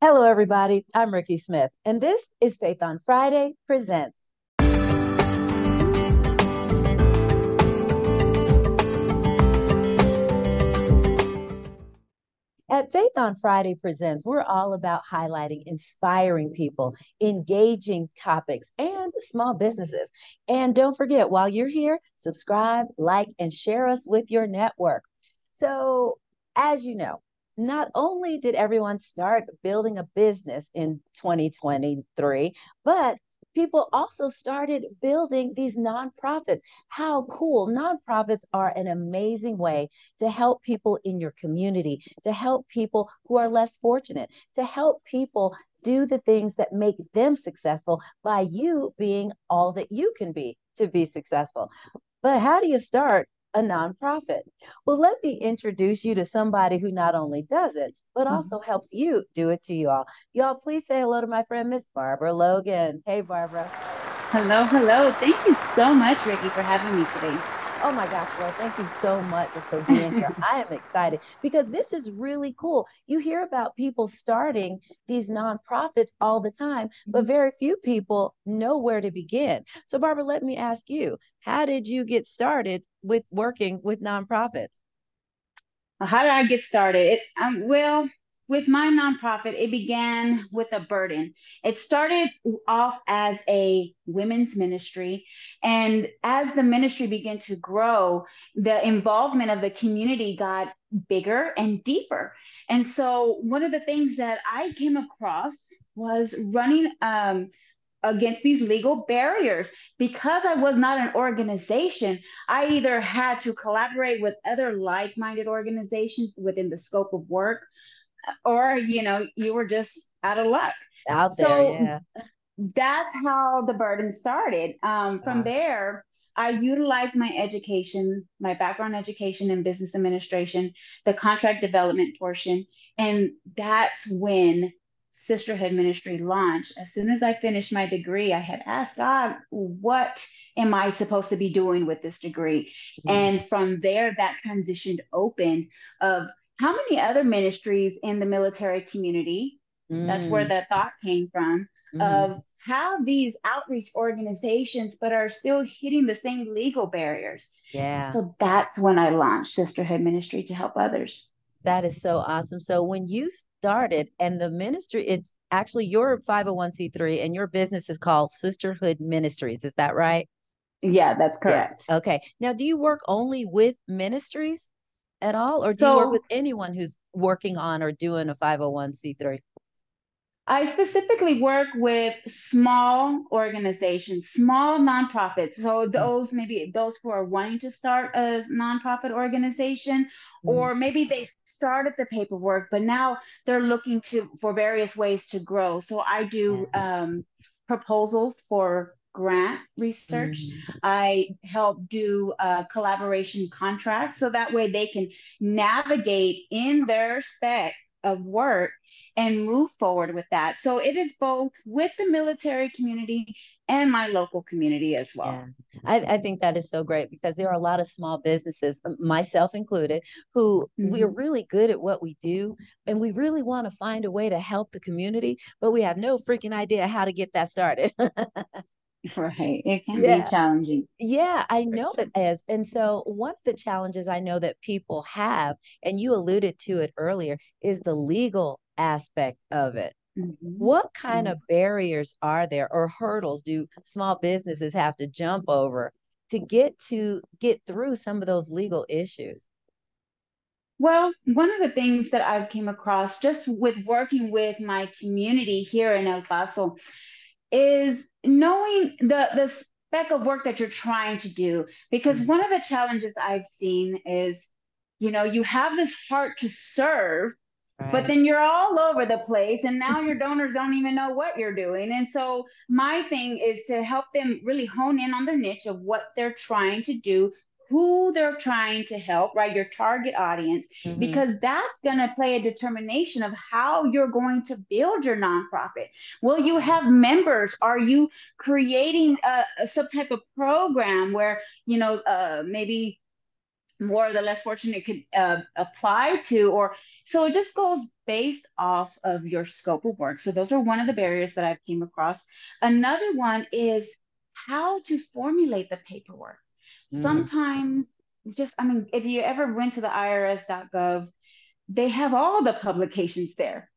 Hello, everybody. I'm Rikki Smith, and this is Faith on Friday Presents. At Faith on Friday Presents, we're all about highlighting inspiring people, engaging topics, and small businesses. And don't forget, while you're here, subscribe, like, and share us with your network. So, as you know, not only did everyone start building a business in 2023, but people also started building these nonprofits. How cool! Nonprofits are an amazing way to help people in your community, to help people who are less fortunate, to help people do the things that make them successful by you being all that you can be to be successful. But how do you start a nonprofit. Well, let me introduce you to somebody who not only does it, but mm-hmm. also mm-hmm. helps you do it to you all. Y'all, please say hello to my friend, Miss Barbara Logan. Hey, Barbara. Hello, hello. Thank you so much, Rikki, for having me today. Oh my gosh, well, thank you so much for being here. I am excited because this is really cool. You hear about people starting these nonprofits all the time, but mm-hmm. very few people know where to begin. So, Barbara, let me ask you how did you get started with working with nonprofits? How did I get started? It, um, well, with my nonprofit, it began with a burden. It started off as a women's ministry. And as the ministry began to grow, the involvement of the community got bigger and deeper. And so, one of the things that I came across was running um, against these legal barriers. Because I was not an organization, I either had to collaborate with other like minded organizations within the scope of work or you know you were just out of luck. Out there so yeah. that's how the burden started. Um, from there i utilized my education my background education in business administration the contract development portion and that's when sisterhood ministry launched. As soon as i finished my degree i had asked god what am i supposed to be doing with this degree? Mm-hmm. and from there that transitioned open of how many other ministries in the military community? Mm. that's where mm. the thought came from mm. of how these outreach organizations but are still hitting the same legal barriers. Yeah. So that's when i launched sisterhood ministry to help others. That is so awesome. So when you started and the ministry it's actually your 501c3 and your business is called sisterhood ministries. Is that right? Yeah that's correct. Yeah. okay. Now do you work only with ministries at all, or do so, you work with anyone who's working on or doing a 501c3? I specifically work with small organizations, small nonprofits. So mm. those maybe those who are wanting to start a nonprofit organization, mm-hmm. or maybe they started the paperwork, but now they're looking to for various ways to grow. So I do um, proposals for grant research. Mm-hmm. I help do uh, collaboration contracts so that way they can navigate in their spec of work and move forward with that. So it is both with the military community and my local community as well. Yeah. I, I think that is so great because there are a lot of small businesses, myself included, who mm-hmm. we're really good at what we do and we really want to find a way to help the community, but we have no freaking idea how to get that started. Right. It can yeah. be challenging. Yeah, I know sure. it is. And so, one of the challenges I know that people have, and you alluded to it earlier, is the legal aspect of it. Mm-hmm. What kind mm-hmm. of barriers are there or hurdles do small businesses have to jump over to get to get through some of those legal issues? Well, one of the things that I've came across just with working with my community here in El Paso is knowing the the speck of work that you're trying to do. Because mm-hmm. one of the challenges i've seen is you know you have this heart to serve right. but then you're all over the place and now your donors don't even know what you're doing. And so my thing is to help them really hone in on their niche of what they're trying to do who they're trying to help, right? Your target audience, mm-hmm. because that's going to play a determination of how you're going to build your nonprofit. Will you have members? Are you creating a, a some type of program where, you know, uh, maybe more or the less fortunate could uh, apply to or so it just goes based off of your scope of work so those are one of the barriers that i've came across another one is how to formulate the paperwork mm. sometimes just i mean if you ever went to the irs.gov they have all the publications there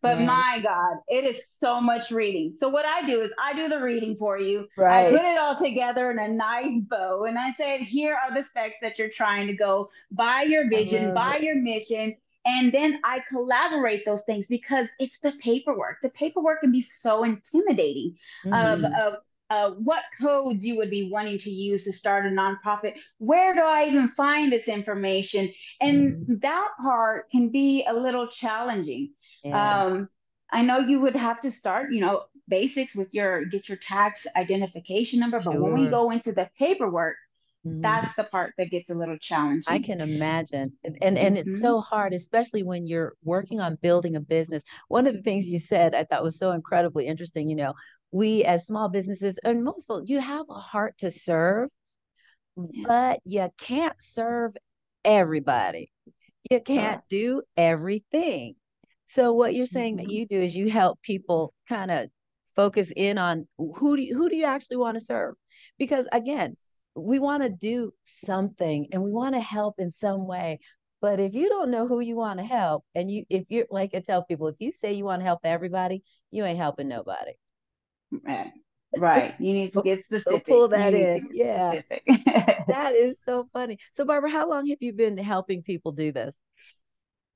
but right. my God, it is so much reading. So what I do is I do the reading for you. Right. I put it all together in a nice bow. And I said, here are the specs that you're trying to go by your vision, by it. your mission. And then I collaborate those things because it's the paperwork. The paperwork can be so intimidating mm-hmm. of, of uh, what codes you would be wanting to use to start a nonprofit. Where do I even find this information? And mm-hmm. that part can be a little challenging. Yeah. Um, I know you would have to start, you know, basics with your get your tax identification number, but sure. when we go into the paperwork, mm-hmm. that's the part that gets a little challenging. I can imagine. And and mm-hmm. it's so hard, especially when you're working on building a business. One of the things you said I thought was so incredibly interesting, you know, we as small businesses and most people, you have a heart to serve, but you can't serve everybody. You can't do everything. So what you're saying that mm-hmm. you do is you help people kind of focus in on who do you, who do you actually want to serve? Because again, we want to do something and we want to help in some way. But if you don't know who you want to help, and you if you're like I tell people, if you say you want to help everybody, you ain't helping nobody. Right. Right. You need to get specific. So pull that in. Yeah. that is so funny. So Barbara, how long have you been helping people do this?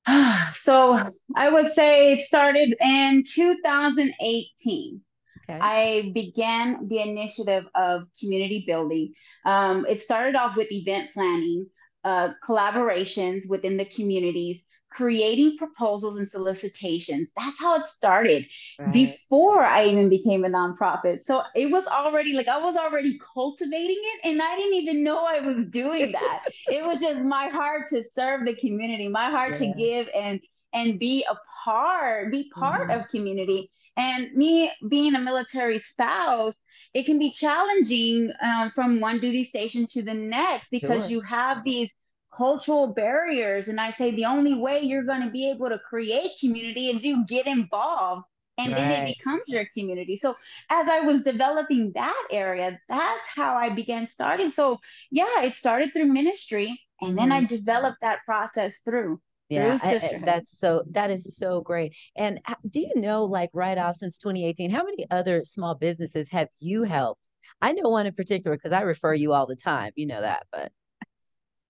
so I would say it started in 2018. Okay. I began the initiative of community building. Um, it started off with event planning, uh, collaborations within the communities, creating proposals and solicitations. That's how it started right. before I even became a nonprofit. So it was already like I was already cultivating it and I didn't even know I was doing that. it was just my heart to serve the community, my heart yeah. to give and and be a part, be part mm-hmm. of community. And me being a military spouse, it can be challenging um, from one duty station to the next because sure. you have these cultural barriers. And I say the only way you're going to be able to create community is you get involved and right. then it becomes your community. So as I was developing that area, that's how I began starting. So yeah, it started through ministry and mm-hmm. then I mm-hmm. developed that process through. Yeah, I, that's so that is so great. And do you know, like right off since 2018, how many other small businesses have you helped? I know one in particular because I refer you all the time. You know that, but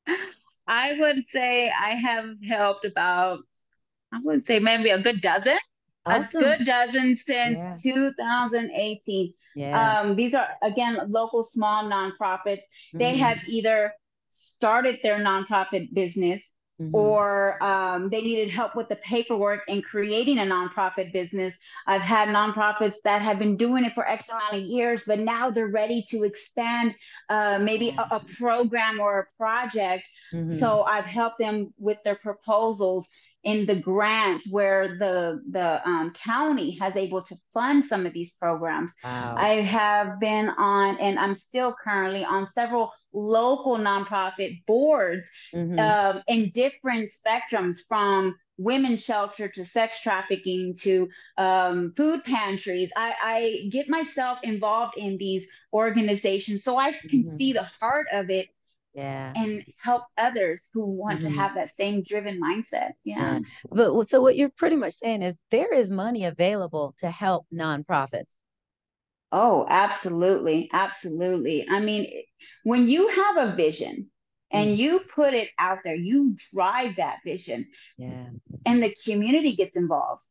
I would say I have helped about, I would say maybe a good dozen. Awesome. A good dozen since yeah. 2018. Yeah. Um, these are again local small nonprofits. Mm-hmm. They have either started their nonprofit business Mm-hmm. or um, they needed help with the paperwork and creating a nonprofit business. I've had nonprofits that have been doing it for X amount of years, but now they're ready to expand uh, maybe a, a, program or a project. Mm-hmm. So I've helped them with their proposals in the grants where the the um, county has able to fund some of these programs. Wow. I have been on, and I'm still currently on several local nonprofit boards mm-hmm. uh, in different spectrums from women's shelter to sex trafficking to um, food pantries. I, I, get myself involved in these organizations so I can mm-hmm. see the heart of it yeah and help others who want mm-hmm. to have that same driven mindset yeah. yeah but so what you're pretty much saying is there is money available to help nonprofits oh absolutely absolutely i mean when you have a vision and mm. you put it out there you drive that vision yeah and the community gets involved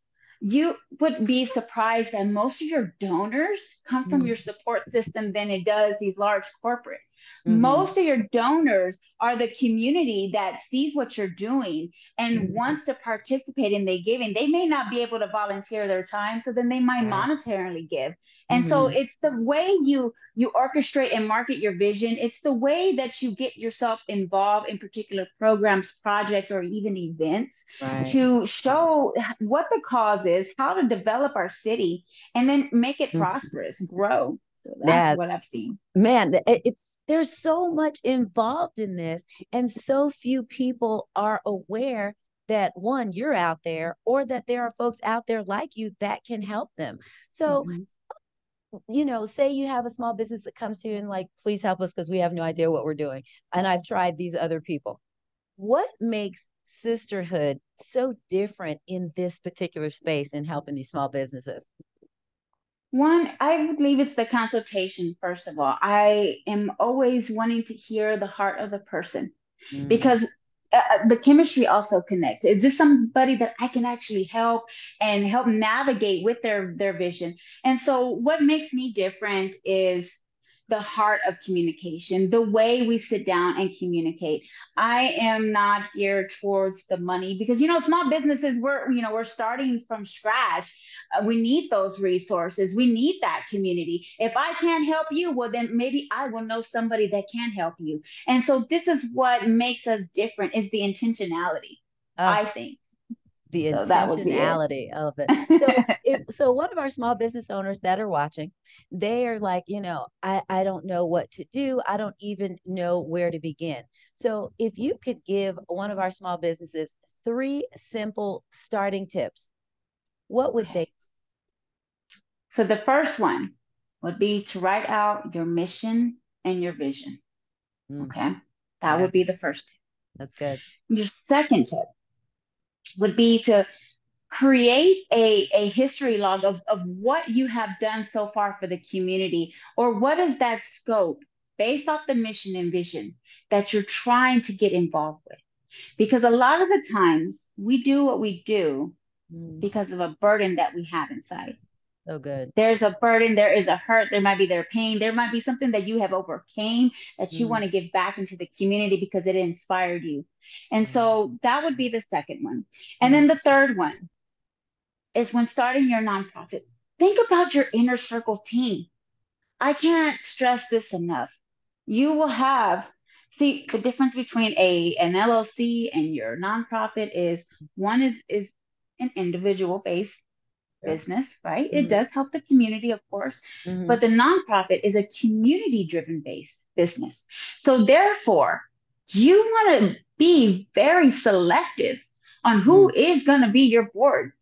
you would be surprised that most of your donors come from mm. your support system than it does these large corporate Mm-hmm. Most of your donors are the community that sees what you're doing and mm-hmm. wants to participate in the giving. They may not be able to volunteer their time, so then they might right. monetarily give. And mm-hmm. so it's the way you you orchestrate and market your vision. It's the way that you get yourself involved in particular programs, projects, or even events right. to show what the cause is, how to develop our city, and then make it mm-hmm. prosperous, grow. So that's yeah. what I've seen. Man, it, it There's so much involved in this, and so few people are aware that one, you're out there, or that there are folks out there like you that can help them. So, mm-hmm you know, say you have a small business that comes to you and like, please help us because we have no idea what we're doing. And I've tried these other people. What makes sisterhood so different in this particular space in helping these small businesses? One, I believe it's the consultation, first of all. I am always wanting to hear the heart of the person mm. because uh, uh, the chemistry also connects. Is this somebody that I can actually help and help navigate with their their vision? And so, what makes me different is the heart of communication, the way we sit down and communicate. I am not geared towards the money because you know small businesses we're you know we're starting from scratch. Uh, we need those resources. We need that community. If I can't help you, well then maybe I will know somebody that can help you. And so this is what makes us different is the intentionality. Oh. I think the so intentionality it. of it. So, if, so one of our small business owners that are watching, they are like, you know, I, I don't know what to do. I don't even know where to begin. So, if you could give one of our small businesses three simple starting tips, what would they? So, the first one would be to write out your mission and your vision. Mm. Okay. That yeah. would be the first tip. That's good. Your second tip would be to create a, a history log of, of what you have done so far for the community or what is that scope based off the mission and vision that you're trying to get involved with because a lot of the times we do what we do mm. because of a burden that we have inside so good. There's a burden, there is a hurt, there might be their pain, there might be something that you have overcame that you mm. want to give back into the community because it inspired you. And mm. so that would be the second one. And mm. then the third one is when starting your nonprofit, think about your inner circle team. I can't stress this enough. You will have see the difference between a an LLC and your nonprofit is one is is an individual based business, right? Mm-hmm. It does help the community, of course, mm-hmm. but the nonprofit is a community driven based business. So, therefore, you want to be very selective on who mm-hmm. is going to be your board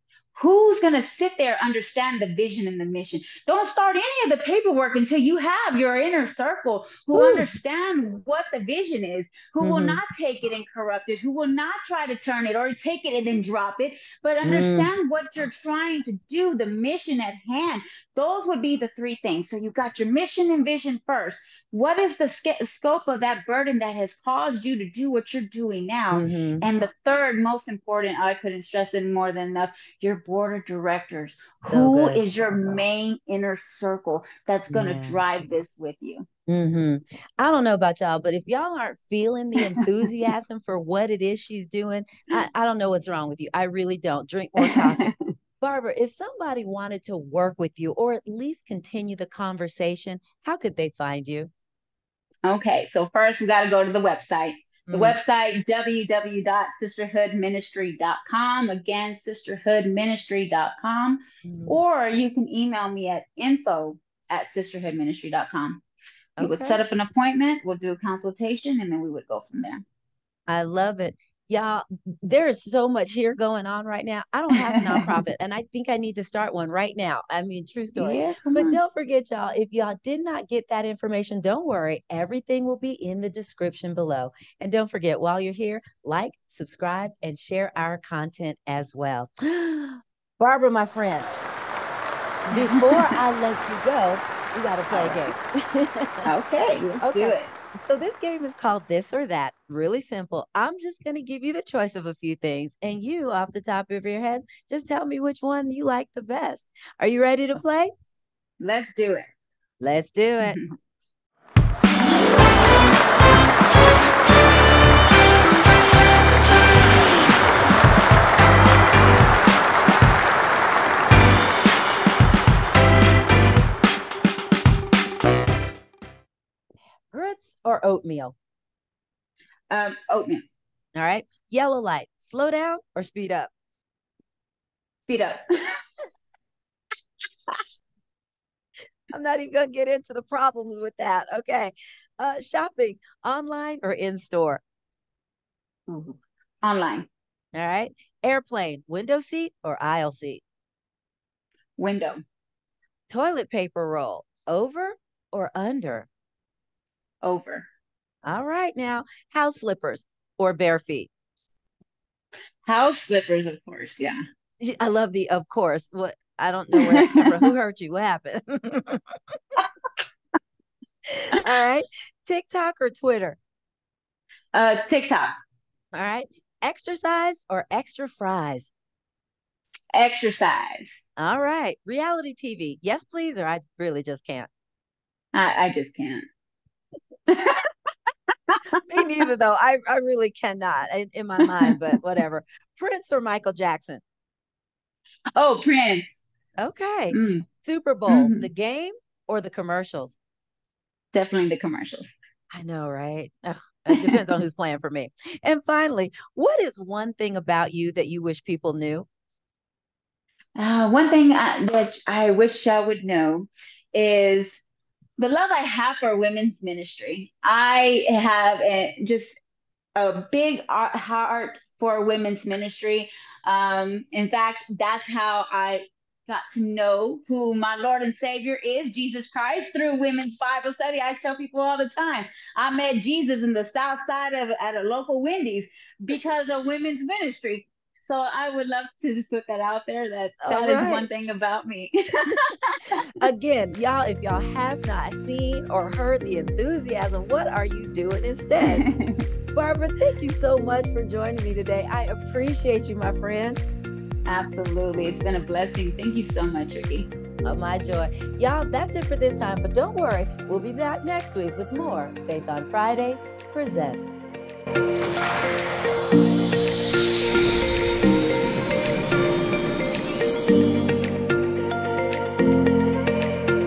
Who's going to sit there, understand the vision and the mission? Don't start any of the paperwork until you have your inner circle who Ooh. understand what the vision is, who mm-hmm. will not take it and corrupt it, who will not try to turn it or take it and then drop it, but mm. understand mm. what you're trying to do, the mission at hand. Those would be the three things. So you've got your mission and vision first. What is the sc- scope of that burden that has caused you to do what you're doing now? Mm-hmm. And the third, most important, I couldn't stress it more than enough, your board of directors? So Who good. is your main inner circle that's going to drive this with you? Mm-hmm. I don't know about y'all, but if y'all aren't feeling the enthusiasm for what it is she's doing, I, I don't know what's wrong with you. I really don't. Drink more coffee. Barbara, if somebody wanted to work with you or at least continue the conversation, how could they find you? Okay, so first we got to go to the website, the mm website, www.sisterhoodministry.com. Again, sisterhoodministry.com. mm Or you can email me at info at sisterhoodministry.com. We okay. would set up an appointment, we'll do a consultation, and then we would go from there. I love it y'all there is so much here going on right now. I don't have a nonprofit and i think i need to start one right now. I mean true story. Yeah, but on. don't forget y'all if y'all did not get that information don't worry. Everything will be in the description below. And don't forget while you're here like subscribe and share our content as well. Barbara my friend before i let you go we got to play a game. Okay let's okay. do it so this game is called this or that. Really simple. I'm just going to give you the choice of a few things and you off the top of your head just tell me which one you like the best. Are you ready to play? Let's do it. Let's do it. oatmeal? Um, oatmeal. All right. Yellow light, slow down or speed up? Speed up. I'm not even going to get into the problems with that. Okay. uh, shopping online or in store? Mm-hmm. Online. All right. Airplane, window seat or aisle seat? Window. Toilet paper roll, over or under? Over. All right. Now, house slippers or bare feet? House slippers, of course. Yeah. I love the of course. What I don't know where that came from. Who hurt you? What happened? All right. TikTok or Twitter? Uh TikTok. All right. Exercise or extra fries? Exercise. All right. Reality TV. Yes, please, or I really just can't. I, I just can't. Me neither, though. I, I really cannot in, in my mind, but whatever. Prince or Michael Jackson? Oh, Prince. Okay. Mm. Super Bowl, mm-hmm. the game or the commercials? Definitely the commercials. I know, right? Ugh, it depends on who's playing for me. And finally, what is one thing about you that you wish people knew? Uh, one thing I, that I wish I would know is the love I have for women's ministry. I have a, just a big heart for women's ministry. Um, in fact, that's how I got to know who my Lord and Savior is, Jesus Christ, through women's Bible study. I tell people all the time, I met Jesus in the south side of at a local Wendy's because of women's ministry. So I would love to just put that out there that that right. is one thing about me. Again, y'all, if y'all have not seen or heard the enthusiasm, what are you doing instead? Barbara, thank you so much for joining me today. I appreciate you, my friend. Absolutely. It's been a blessing. Thank you so much, Rikki. Oh, my joy. Y'all, that's it for this time, but don't worry. We'll be back next week with more Faith on Friday presents.